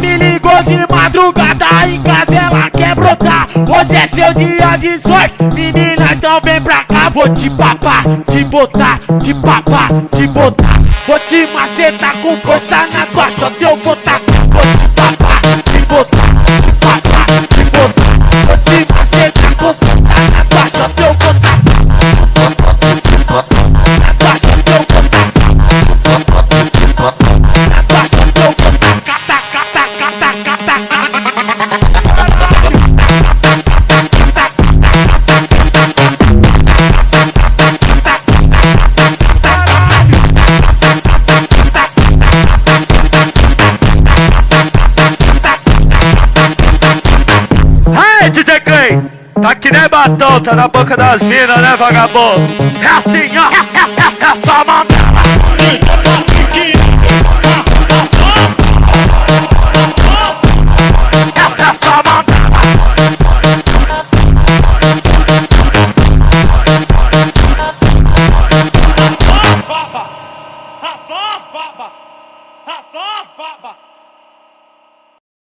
me ligou de madrugada em casa ela quer brotar. Hoje é seu dia de sorte Menina, tão bem pra cá. Vou te papar, te botar, te papar, te botar. De maceta com força na coxa, eu vou tacar, vou te tapar, te botar. DJ Clay, tá que nem batom, tá na boca das minas, né, vagabundo? É assim, ó, é, é, é só mandala. Baba!